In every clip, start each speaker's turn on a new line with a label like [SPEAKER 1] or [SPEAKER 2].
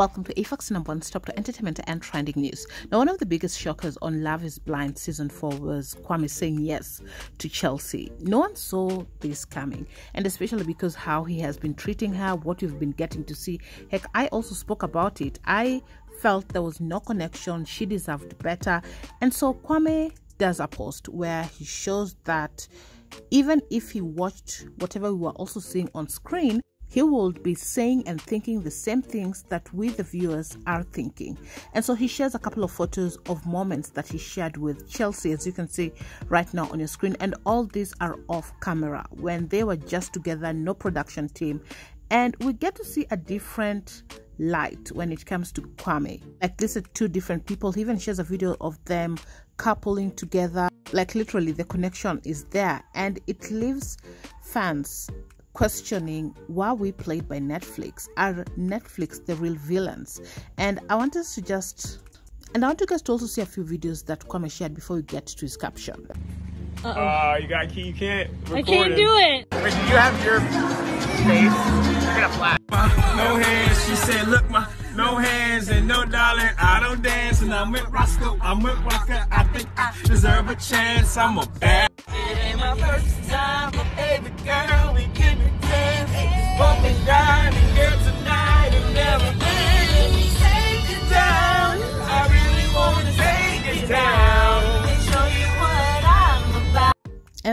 [SPEAKER 1] Welcome to Ayfacts number one stop to entertainment and trending news. Now, one of the biggest shockers on Love is Blind season four was Kwame saying yes to Chelsea. No one saw this coming, and especially because how he has been treating her, what you've been getting to see. Heck, I also spoke about it. I felt there was no connection, she deserved better. And so Kwame does a post where he shows that even if he watched whatever we were also seeing on screen, he will be saying and thinking the same things that we, the viewers, are thinking. And so he shares a couple of photos of moments that he shared with Chelsea, as you can see right now on your screen. And all these are off camera when they were just together, no production team. And we get to see a different light when it comes to Kwame. Like, these are two different people. He even shares a video of them coupling together. Like, literally, the connection is there. And it leaves fans questioning why we played by Netflix. Are Netflix the real villains? And I want us to just and I want you guys to also see a few videos that Kwame shared before we get to his caption.
[SPEAKER 2] Uh, uh you got key. You can't.
[SPEAKER 3] I can't do it.
[SPEAKER 2] Wait, did you have your face? You're gonna flash. No hands. She said, "Look, my no hands and no darling. I don't dance, and I'm with Roscoe. I'm with Walker. I think I deserve a chance. I'm a bad. It ain't my first time, but baby girl, we
[SPEAKER 1] And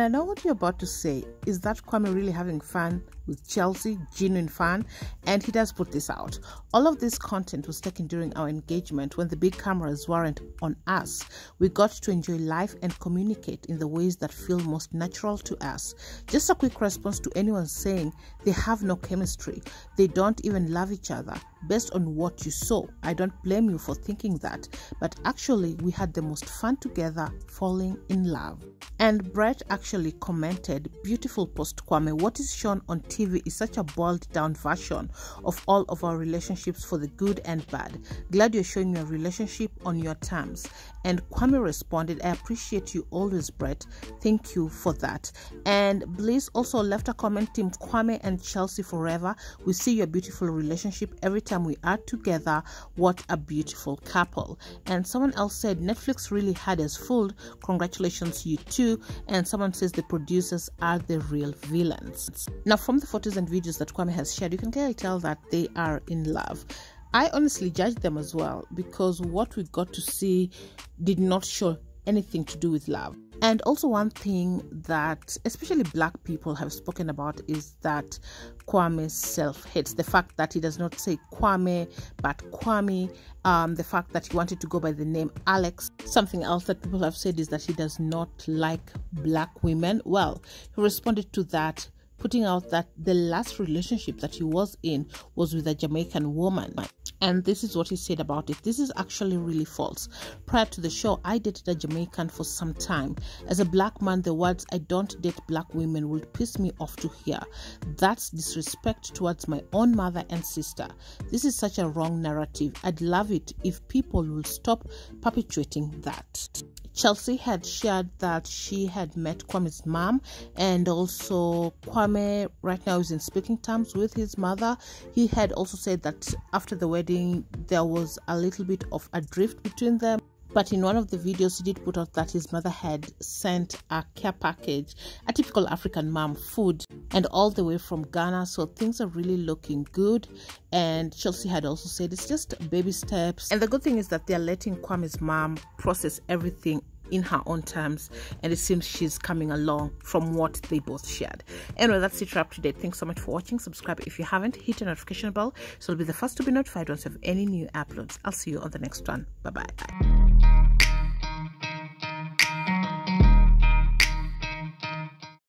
[SPEAKER 1] I know what you're about to say. Is that Kwame really having fun with Chelsea, genuine fun? And he does put this out. All of this content was taken during our engagement when the big cameras weren't on us. We got to enjoy life and communicate in the ways that feel most natural to us. Just a quick response to anyone saying they have no chemistry, they don't even love each other based on what you saw. I don't blame you for thinking that, but actually, we had the most fun together falling in love. And Brett actually commented, Beautiful post Kwame, what is shown on TV is such a boiled down version of all of our relationships for the good and bad. Glad you're showing your relationship on your terms. And Kwame responded, I appreciate you always, Brett. Thank you for that. And Bliss also left a comment, Team Kwame and Chelsea forever. We see your beautiful relationship every time we are together. What a beautiful couple. And someone else said, Netflix really had us fooled. Congratulations, you too. And someone says the producers are the real villains. Now, from the photos and videos that Kwame has shared, you can clearly tell that they are in love. I honestly judge them as well because what we got to see did not show anything to do with love. And also, one thing that especially black people have spoken about is that Kwame self hates the fact that he does not say Kwame but Kwame, um, the fact that he wanted to go by the name Alex. Something else that people have said is that he does not like black women. Well, he responded to that putting out that the last relationship that he was in was with a Jamaican woman. And this is what he said about it. This is actually really false. Prior to the show, I dated a Jamaican for some time. As a black man, the words I don't date black women would piss me off to hear. That's disrespect towards my own mother and sister. This is such a wrong narrative. I'd love it if people will stop perpetuating that. Chelsea had shared that she had met Kwame's mom, and also Kwame right now is in speaking terms with his mother. He had also said that after the wedding, there was a little bit of a drift between them. But in one of the videos, he did put out that his mother had sent a care package, a typical African mom food, and all the way from Ghana. So things are really looking good. And Chelsea had also said it's just baby steps. And the good thing is that they're letting Kwame's mom process everything in her own terms. And it seems she's coming along from what they both shared. Anyway that's it for up to date. Thanks so much for watching. Subscribe if you haven't. Hit the notification bell so you'll be the first to be notified once you have any new uploads. I'll see you on the next one. Bye bye